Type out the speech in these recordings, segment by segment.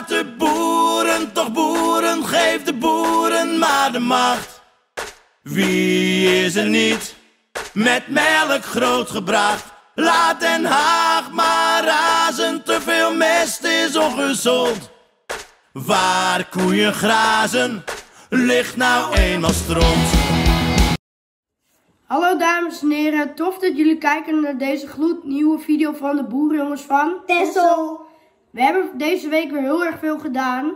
Laat de boeren toch boeren, geef de boeren maar de macht. Wie is er niet met melk grootgebracht? Laat Den Haag maar razen, te veel mest is ongezond. Waar koeien grazen, ligt nou eenmaal stront. Hallo dames en heren, tof dat jullie kijken naar deze gloednieuwe video van de boerenjongens van Tessel. We hebben deze week weer heel erg veel gedaan.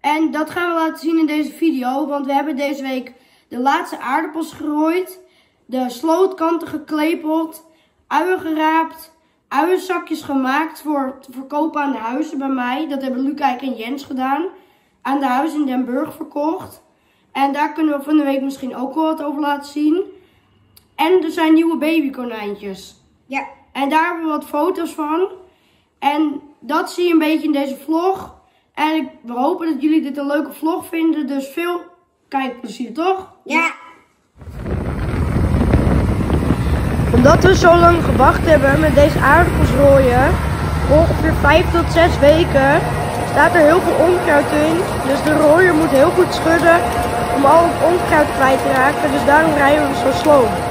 En dat gaan we laten zien in deze video, want we hebben deze week de laatste aardappels gerooid, de slootkanten geklepeld, uien geraapt, uienzakjes gemaakt voor te verkopen aan de huizen bij mij. Dat hebben Luca en Jens gedaan. Aan de huizen in Den Burg verkocht. En daar kunnen we van de week misschien ook wel wat over laten zien. En er zijn nieuwe babykonijntjes. Ja. En daar hebben we wat foto's van. En dat zie je een beetje in deze vlog. En ik, we hopen dat jullie dit een leuke vlog vinden. Dus veel kijkplezier, toch? Ja. Omdat we zo lang gewacht hebben met deze aardappels rooien, ongeveer 5 tot 6 weken, staat er heel veel onkruid in. Dus de rooier moet heel goed schudden om al het onkruid kwijt te raken. Dus daarom rijden we zo sloom.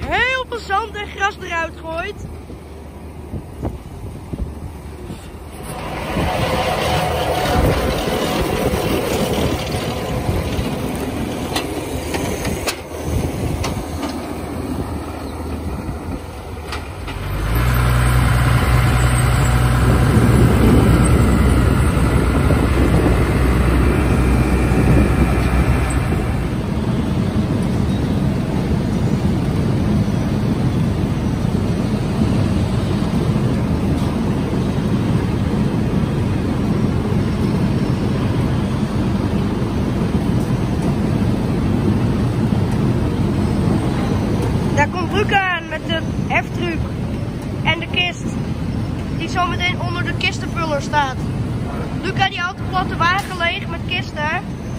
Heel veel zand en gras eruit gooit. Luca met de heftruc. En de kist. Die zo meteen onder de kistenvuller staat. Luca die houdt de platte wagen leeg met kisten.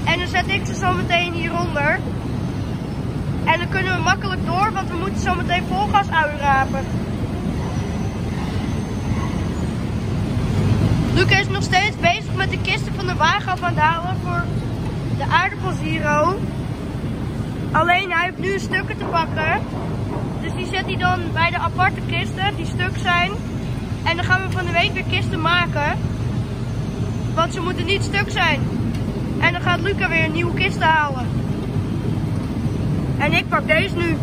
En dan zet ik ze zo meteen hieronder. En dan kunnen we makkelijk door, want we moeten zo meteen volgas uitrapen. Luca is nog steeds bezig met de kisten van de wagen af aan het halen voor de aardappelzero. Alleen hij heeft nu stukken te pakken. Die zet hij dan bij de aparte kisten die stuk zijn. En dan gaan we van de week weer kisten maken. Want ze moeten niet stuk zijn. En dan gaat Luca weer nieuwe kisten halen. En ik pak deze nu.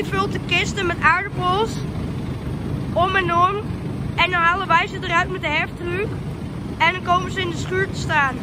Die vult de kisten met aardappels. Om en om. En dan halen wij ze eruit met de heftruck. En dan komen ze in de schuur te staan.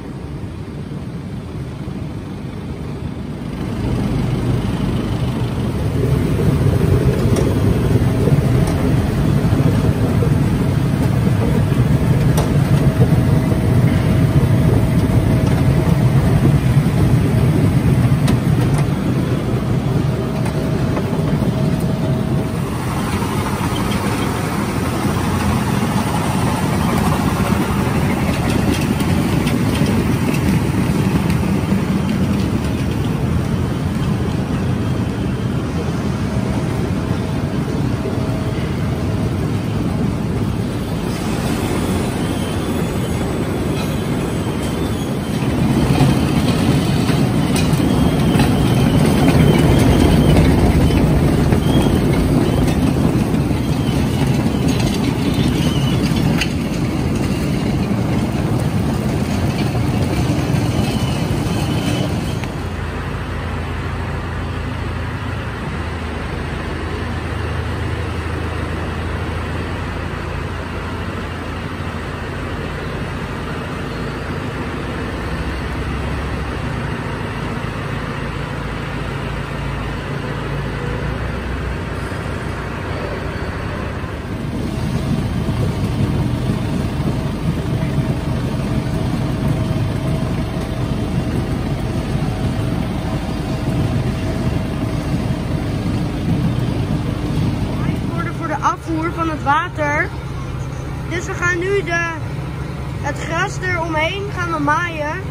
Maaien.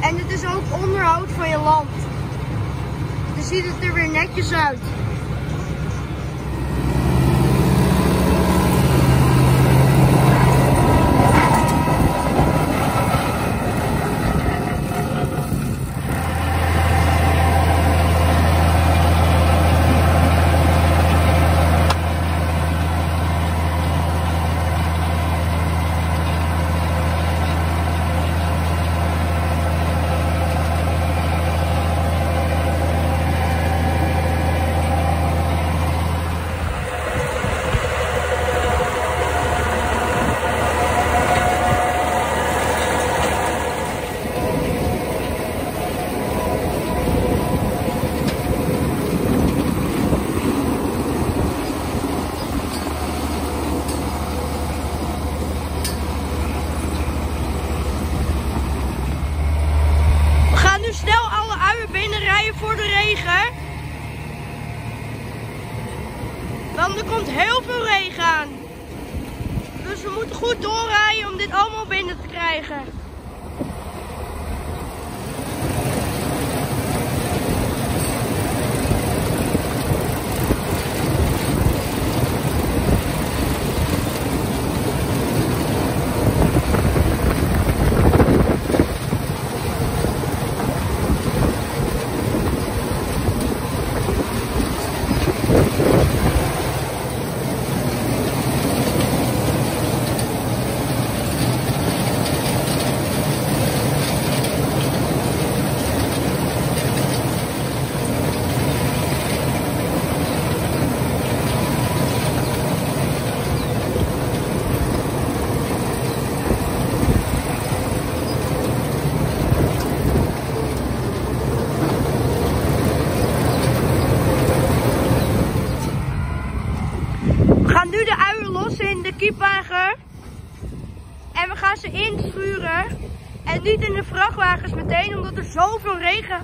En het is ook onderhoud van je land. Dan ziet het er weer netjes uit.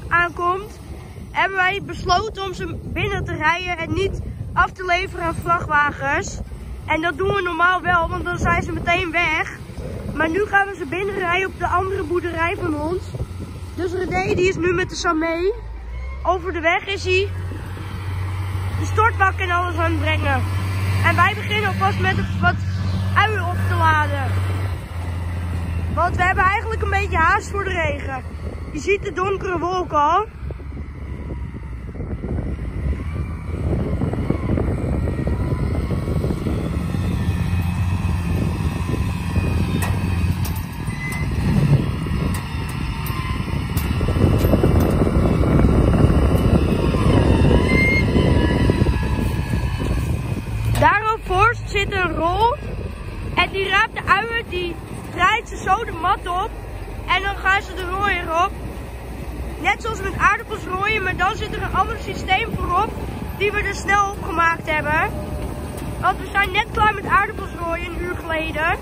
Aankomt. Hebben wij besloten om ze binnen te rijden en niet af te leveren aan vrachtwagens. En dat doen we normaal wel, want dan zijn ze meteen weg. Maar nu gaan we ze binnenrijden op de andere boerderij van ons. Dus René die is nu met de Samé. Over de weg is hij de stortbak en alles aan het brengen. En wij beginnen alvast met wat uien op te laden. Want we hebben eigenlijk een beetje haast voor de regen. Je ziet de donkere wolken al. Zit een rol. En die raapt de uien, die draait ze zo de mat op. En dan gaan ze de rooier op. Net zoals met aardappels rooien, maar dan zit er een ander systeem voorop. Die we er snel op gemaakt hebben. Want we zijn net klaar met aardappels rooien, een uur geleden.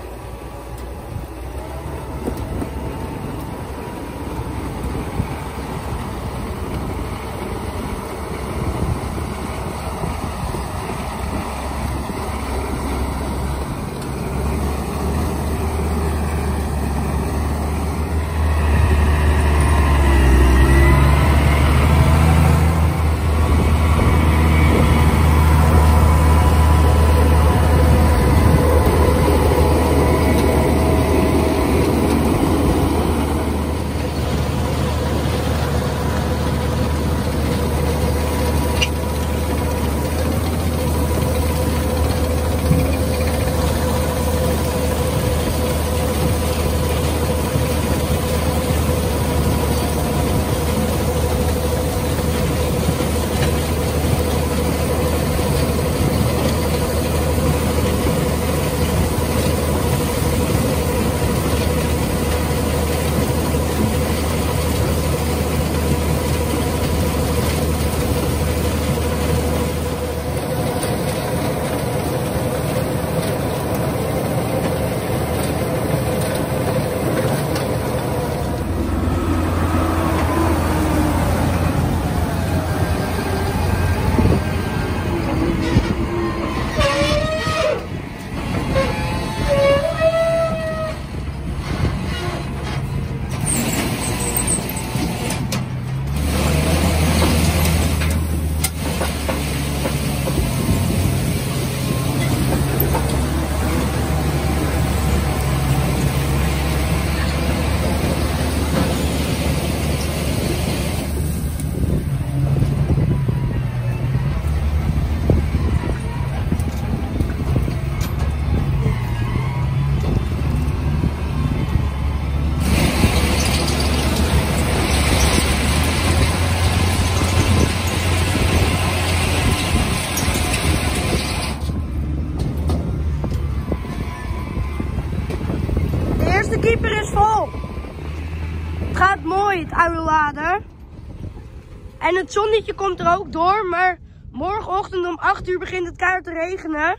Het zonnetje komt er ook door, maar morgenochtend om 8 uur begint het keihard te regenen.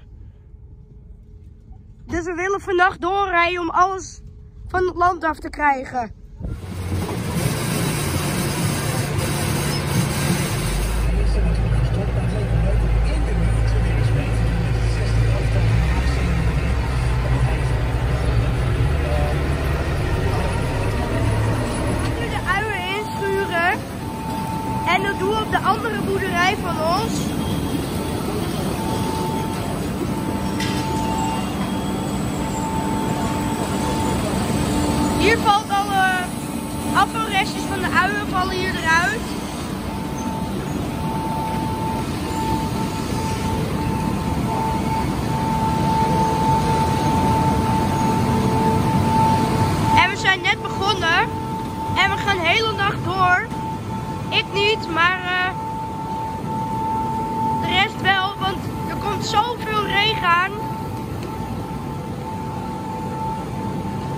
Dus we willen vannacht doorrijden om alles van het land af te krijgen. En dat doen we op de andere boerderij van ons. Hier valt alle afvalrestjes van de uien vallen hier eruit. En we zijn net begonnen. En we gaan de hele nacht door. Ik niet, maar eh, de rest wel, want er komt zoveel regen aan.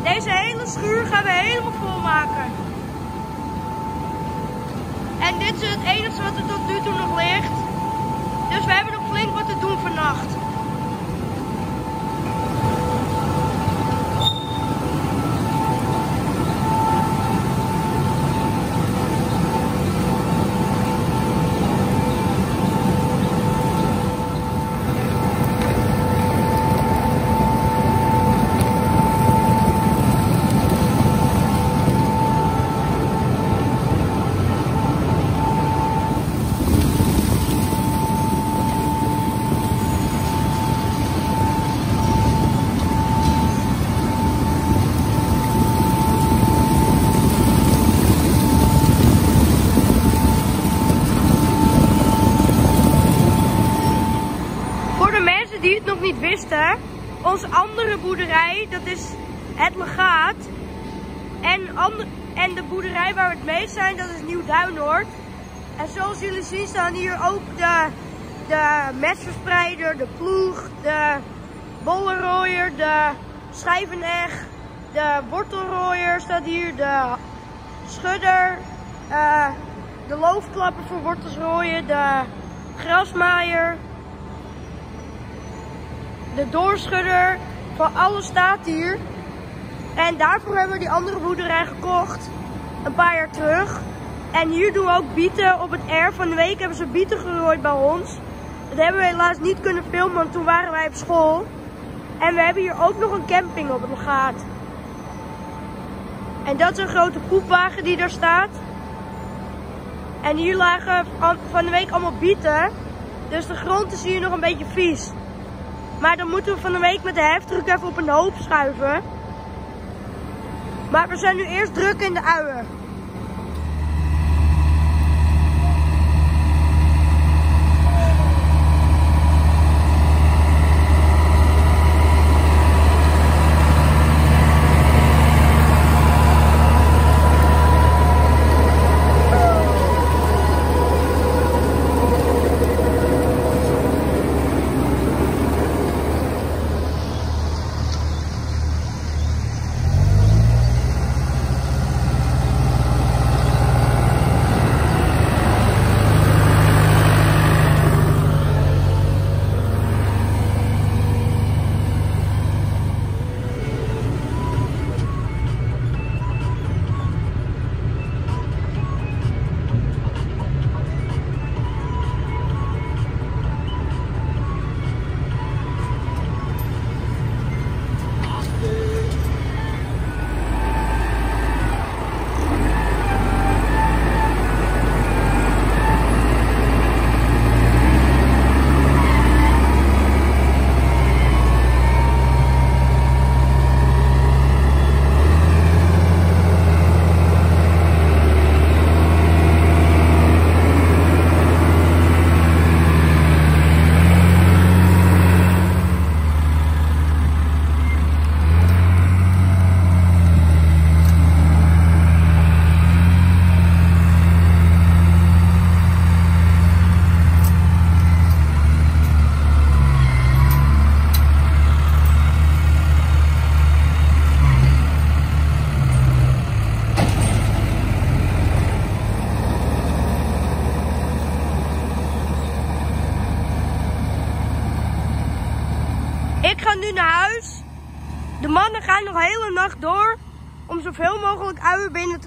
Deze hele schuur gaan we helemaal vol maken. En dit is het enige wat er tot nu toe nog ligt. Dus we hebben nog flink wat te doen vannacht. Voor de mensen die het nog niet wisten, onze andere boerderij, dat is het legaat. En, ander- en waar we het meest zijn, dat is Nieuw-Duinoord. En zoals jullie zien staan hier ook de, de mesverspreider, de ploeg, de bollenrooier, de schijveneg, de wortelrooier staat hier, de schudder, eh, de loofklapper voor wortels rooien, de grasmaaier, de doorschudder, van alles staat hier. En daarvoor hebben we die andere boerderij gekocht, een paar jaar terug. En hier doen we ook bieten op het erf. Van de week hebben ze bieten gerooid bij ons. Dat hebben we helaas niet kunnen filmen, want toen waren wij op school. En we hebben hier ook nog een camping op het legaat. En dat is een grote poepwagen die daar staat. En hier lagen van de week allemaal bieten. Dus de grond is hier nog een beetje vies. Maar dan moeten we van de week met de heftruck even op een hoop schuiven. Maar we zijn nu eerst druk in de uien.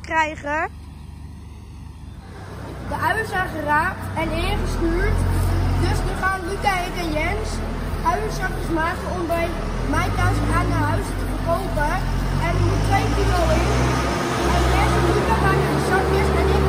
Krijgen. De uien zijn geraapt en ingestuurd. Dus nu gaan Luca, ik en Jens uienzakjes maken om bij mij thuis aan naar huis te verkopen. En er moet 2 kilo in. En Jens en Luca in de zakjes en ik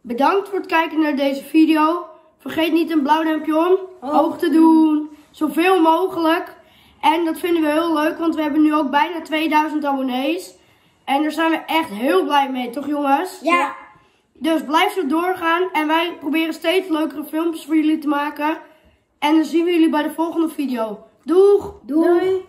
Bedankt voor het kijken naar deze video. Vergeet niet een blauw duimpje om, hoog te doen. Zoveel mogelijk. En dat vinden we heel leuk, want we hebben nu ook bijna 2000 abonnees. En daar zijn we echt heel blij mee, toch jongens? Ja. Dus blijf zo doorgaan en wij proberen steeds leukere filmpjes voor jullie te maken. En dan zien we jullie bij de volgende video. Doeg! Doei.